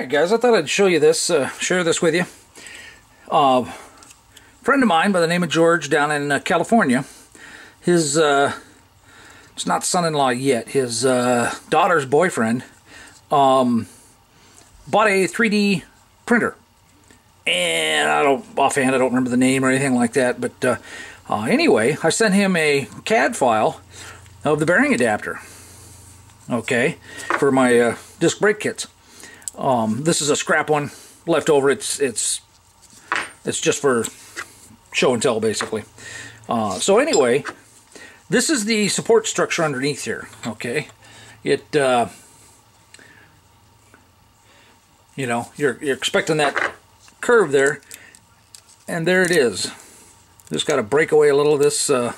Alright guys, I thought I'd show you this, uh, share this with you. Uh, friend of mine by the name of George down in uh, California, his, uh, it's not son-in-law yet, his uh, daughter's boyfriend um, bought a 3D printer. And I don't, offhand, I don't remember the name or anything like that, but uh, anyway, I sent him a CAD file of the bearing adapter, okay, for my disc brake kits. Um, this is a scrap one left over. It's it's it's just for show and tell, basically. Uh, so anyway, this is the support structure underneath here. Okay, it uh, you know you're you're expecting that curve there, and there it is. Just got to break away a little of this. Uh,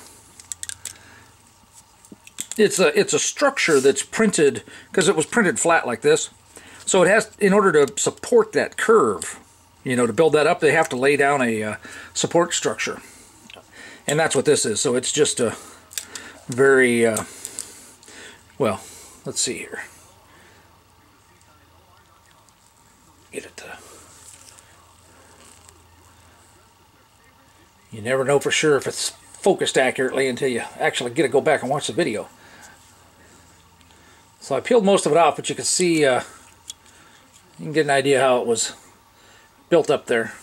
it's a it's a structure that's printed because it was printed flat like this so it has, in order to support that curve, you know, to build that up, they have to lay down a uh, support structure. And that's what this is. So it's just a very, uh, well, let's see here. Get it to... You never know for sure if it's focused accurately until you actually get to go back and watch the video. So I peeled most of it off, but you can see uh, you can get an idea how it was built up there.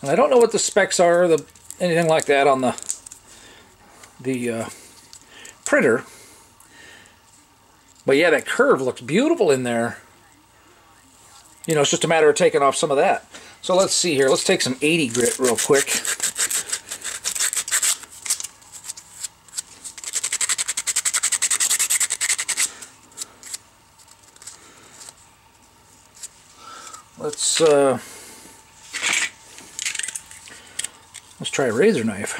And I don't know what the specs are, the anything like that on the the uh, printer. But yeah, that curve looks beautiful in there. You know, it's just a matter of taking off some of that. So let's see here. Let's take some 80 grit real quick. Let's uh, let's try a razor knife.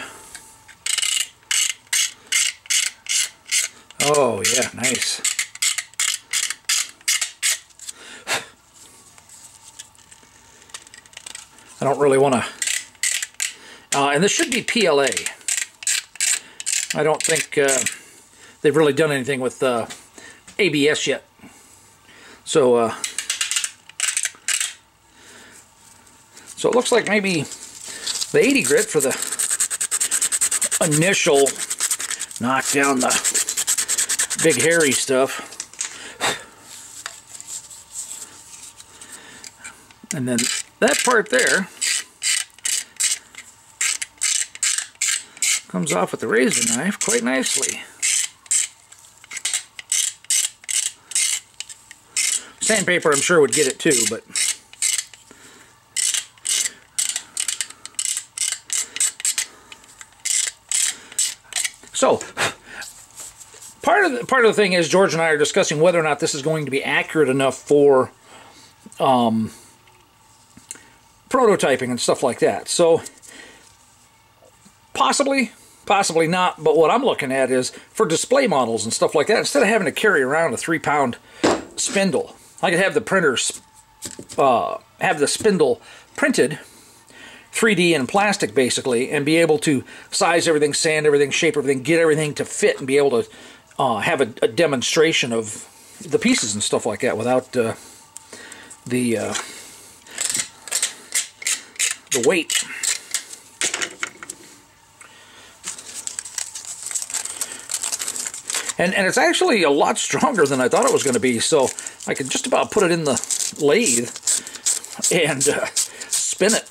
Oh yeah, nice. I don't really want to. Uh, and this should be PLA. I don't think uh, they've really done anything with uh, ABS yet. So So it looks like maybe the 80 grit for the initial knock down the big hairy stuff. And then that part there comes off with the razor knife quite nicely. Sandpaper I'm sure would get it too, but So, part of the, part of the thing is George and I are discussing whether or not this is going to be accurate enough for um, prototyping and stuff like that. So, possibly, possibly not. But what I'm looking at is for display models and stuff like that. Instead of having to carry around a three-pound spindle, I could have the printers uh, have the spindle printed 3D in plastic basically and be able to size everything, sand everything, shape everything, get everything to fit and be able to uh, have a, a, demonstration of the pieces and stuff like that without uh, the uh, the weight. And, and it's actually a lot stronger than I thought it was going to be, so I could just about put it in the lathe and uh, spin it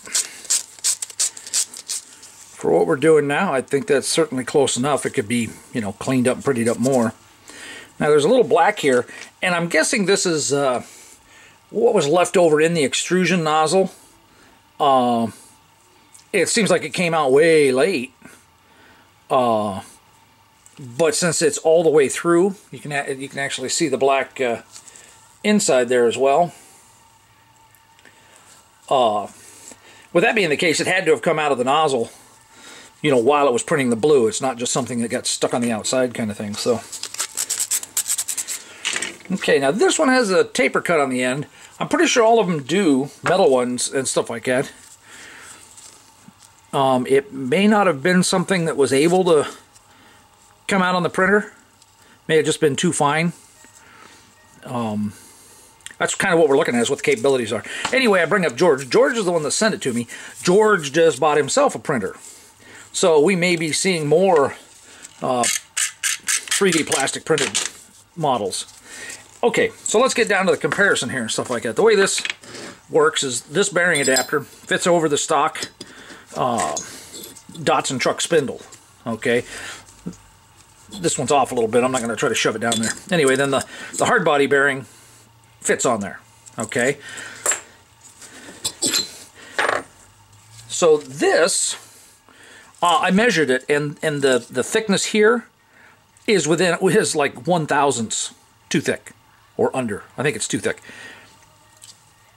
for what we're doing now, I think that's certainly close enough. It could be, you know, cleaned up and prettied up more. Now there's a little black here, and I'm guessing this is uh, what was left over in the extrusion nozzle. Uh, it seems like it came out way late. Uh, but since it's all the way through, you can you can actually see the black uh, inside there as well. Uh, with that being the case, it had to have come out of the nozzle you know, while it was printing the blue. It's not just something that got stuck on the outside kind of thing. So, okay, now this one has a taper cut on the end. I'm pretty sure all of them do, metal ones and stuff like that. Um, it may not have been something that was able to come out on the printer. May have just been too fine. Um, that's kind of what we're looking at is what the capabilities are. Anyway, I bring up George. George is the one that sent it to me. George just bought himself a printer. So we may be seeing more uh, 3D plastic printed models. Okay, so let's get down to the comparison here and stuff like that. The way this works is this bearing adapter fits over the stock uh, Datsun truck spindle. Okay, this one's off a little bit. I'm not going to try to shove it down there. Anyway, then the, the hard body bearing fits on there. Okay. So this, uh, I measured it, and, and the, the thickness here is within, is like one thousandths too thick, or under. I think it's too thick.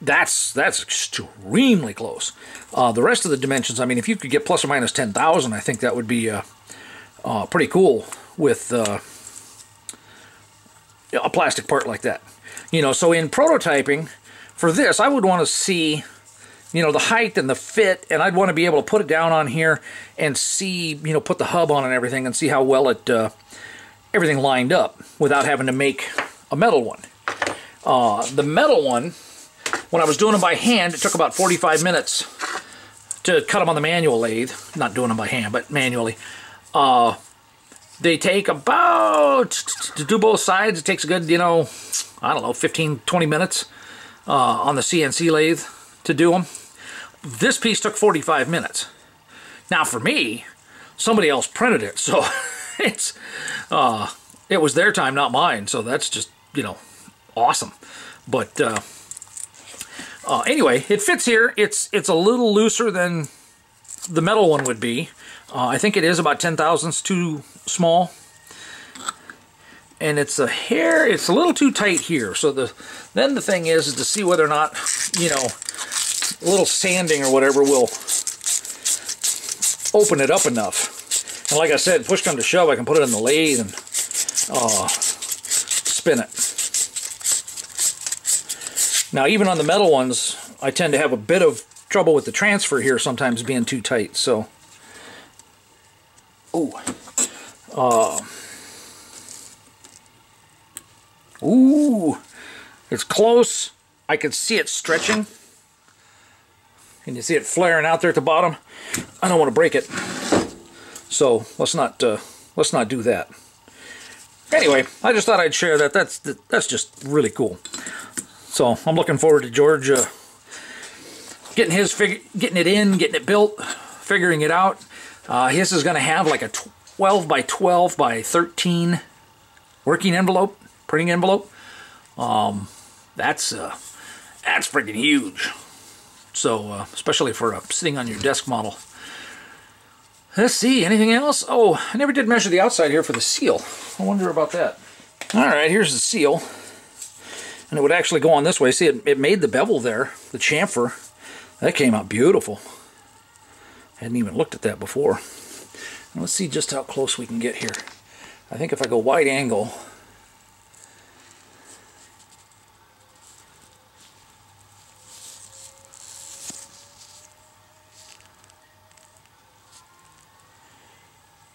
That's that's extremely close. Uh, the rest of the dimensions, I mean, if you could get plus or minus 10,000, I think that would be uh, uh, pretty cool with uh, a plastic part like that. You know, so in prototyping for this, I would want to see, you know, the height and the fit, and I'd want to be able to put it down on here and see, you know, put the hub on and everything and see how well it, uh, everything lined up without having to make a metal one. Uh, the metal one, when I was doing them by hand, it took about 45 minutes to cut them on the manual lathe. Not doing them by hand, but manually. Uh, they take about, to do both sides, it takes a good, you know, I don't know, 15, 20 minutes uh, on the CNC lathe to do them. This piece took 45 minutes. Now for me, somebody else printed it, so it's, uh, it was their time, not mine, so that's just, you know, awesome. But, uh, uh, anyway, it fits here. It's it's a little looser than the metal one would be. Uh, I think it is about 10 thousandths too small. And it's a hair, it's a little too tight here. So the then the thing is, is to see whether or not, you know, a little sanding or whatever will open it up enough. And like I said, push come to shove, I can put it in the lathe and uh, spin it. Now, even on the metal ones, I tend to have a bit of trouble with the transfer here sometimes being too tight. So, ooh, uh, ooh, it's close. I can see it stretching. Can you see it flaring out there at the bottom? I don't want to break it. So let's not uh, let's not do that. Anyway, I just thought I'd share that. That's that's just really cool. So I'm looking forward to George uh, getting his figure getting it in, getting it built, figuring it out. Uh, his is going to have like a 12 by 12 by 13 working envelope, printing envelope. Um, that's uh, that's freaking huge. So uh, especially for a sitting on your desk model. Let's see, anything else? Oh, I never did measure the outside here for the seal. I wonder about that. All right, here's the seal. And it would actually go on this way. See, it, it made the bevel there, the chamfer. That came out beautiful. I hadn't even looked at that before. let's see just how close we can get here. I think if I go wide angle,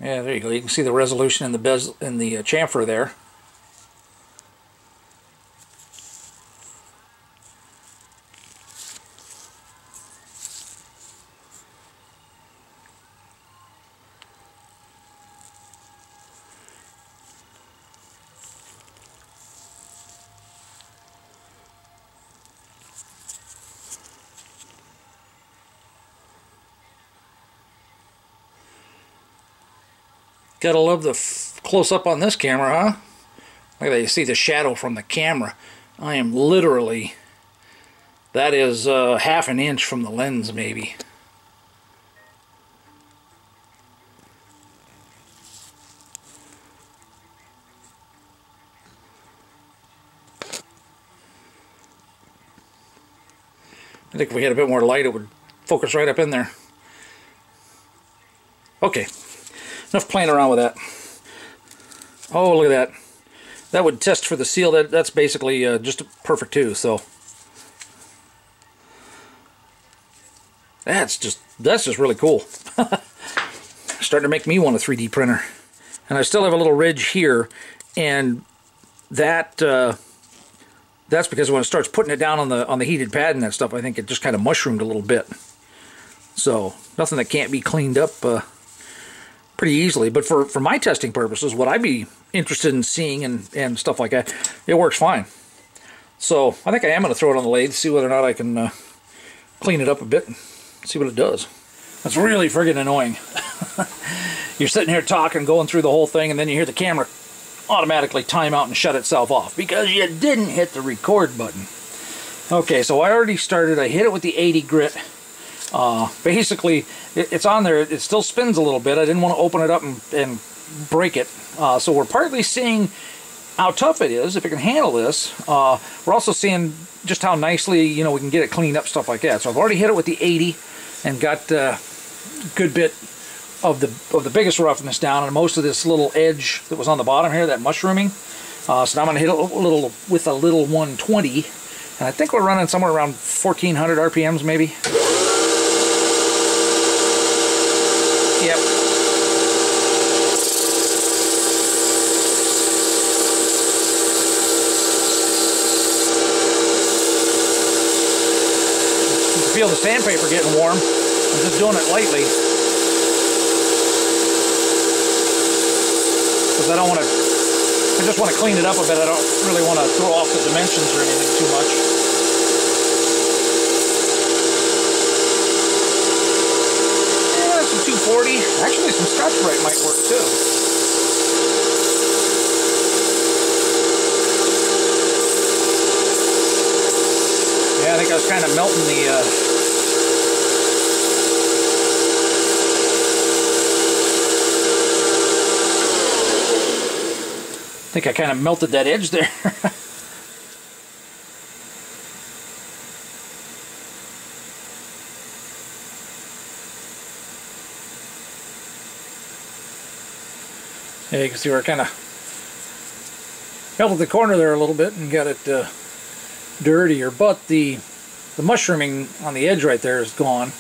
Yeah, there you go. You can see the resolution in the bezel in the uh, chamfer there. Gotta love the close-up on this camera, huh? Look at that, you see the shadow from the camera. I am literally, that is uh, half an inch from the lens, maybe. I think if we had a bit more light, it would focus right up in there. Okay, enough playing around with that. Oh, look at that. That would test for the seal. That That's basically uh, just perfect too, so. That's just, that's just really cool. Starting to make me want a 3D printer. And I still have a little ridge here, and that uh, that's because when it starts putting it down on the on the heated pad and that stuff, I think it just kind of mushroomed a little bit. So nothing that can't be cleaned up uh, pretty easily. But for, for my testing purposes, what I'd be interested in seeing and, and stuff like that, it works fine. So I think I am going to throw it on the lathe, see whether or not I can uh, clean it up a bit and see what it does. That's really friggin' annoying. You're sitting here talking, going through the whole thing, and then you hear the camera automatically time out and shut itself off because you didn't hit the record button. Okay, so I already started. I hit it with the 80 grit. Uh, basically, it, it's on there. It still spins a little bit. I didn't want to open it up and, and break it. Uh, so we're partly seeing how tough it is, if it can handle this. Uh, we're also seeing just how nicely, you know, we can get it cleaned up, stuff like that. So I've already hit it with the 80 and got a uh, good bit of the of the biggest roughness down and most of this little edge that was on the bottom here, that mushrooming. Uh, so now I'm going to hit a little with a little 120. And I think we're running somewhere around 1400 RPMs maybe. Yep. You can feel the sandpaper getting warm. I'm just doing it lightly. Because I don't want to, I just want to clean it up a bit. I don't really want to throw off the dimensions or anything too much. Yeah, some 240. Actually, some Scotch-Brite might work too. Yeah, I think I was kind of melting the uh, I think I kind of melted that edge there. yeah, you can see where I kind of melted the corner there a little bit and got it uh, dirtier, but the the mushrooming on the edge right there is gone.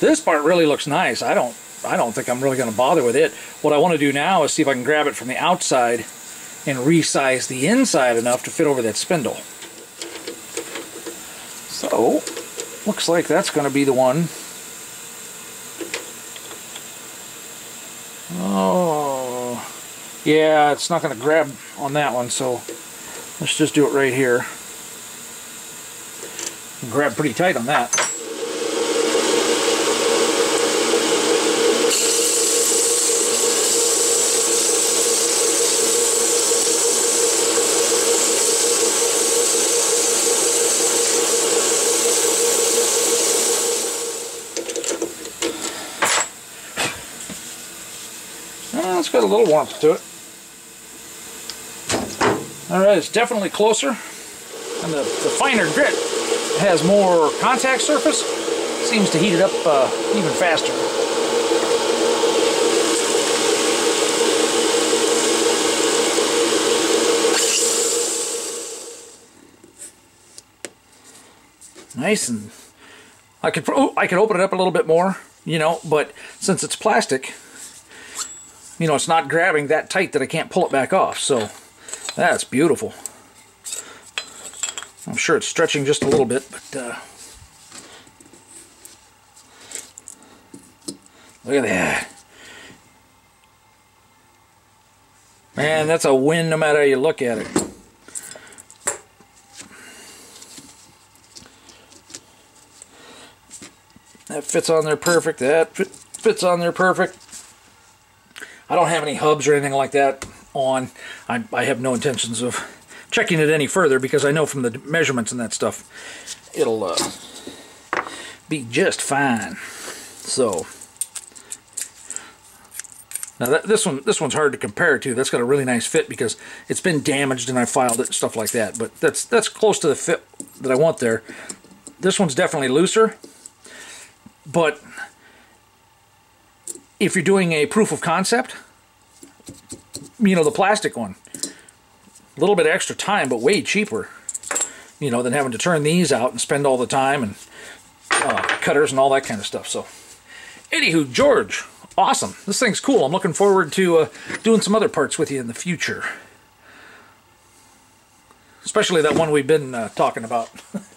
This part really looks nice. I don't I don't think I'm really going to bother with it. What I want to do now is see if I can grab it from the outside and resize the inside enough to fit over that spindle. So, looks like that's going to be the one. Yeah, it's not going to grab on that one, so let's just do it right here. Grab pretty tight on that. it's got a little warmth to it. Alright, it's definitely closer. And the, the finer grit has more contact surface. Seems to heat it up uh, even faster. Nice and I could oh, I could open it up a little bit more, you know, but since it's plastic, you know, it's not grabbing that tight that I can't pull it back off. So that's beautiful. I'm sure it's stretching just a little bit, but uh, look at that. Man, that's a win no matter how you look at it. That fits on there perfect. That fits on there perfect. I don't have any hubs or anything like that on. I, I have no intentions of checking it any further because I know from the measurements and that stuff it'll uh, be just fine. So now that, this one this one's hard to compare to. That's got a really nice fit because it's been damaged and I filed it and stuff like that. But that's that's close to the fit that I want there. This one's definitely looser, but if you're doing a proof of concept, you know, the plastic one, a little bit extra time, but way cheaper, you know, than having to turn these out and spend all the time and uh, cutters and all that kind of stuff. So, anywho, George, awesome. This thing's cool. I'm looking forward to uh, doing some other parts with you in the future. especially that one we've been uh, talking about.